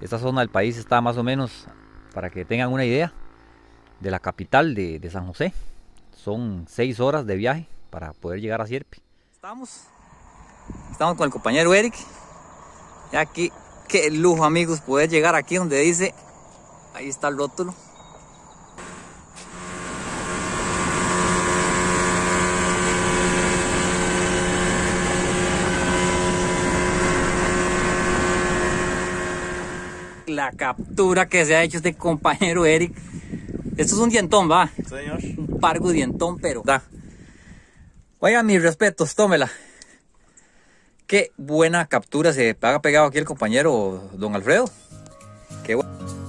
Esta zona del país está más o menos, para que tengan una idea, de la capital de, San José. Son seis horas de viaje para poder llegar a Sierpe. Estamos, estamos con el compañero Eric. Y aquí, qué lujo amigos poder llegar aquí donde dice, ahí está el rótulo. La captura que se ha hecho este compañero Eric. Esto es un dientón, va. Señor. Un pargo dientón, pero da. Oigan, mis respetos, tómela. Qué buena captura se ha pegado aquí el compañero don Alfredo. Qué bueno.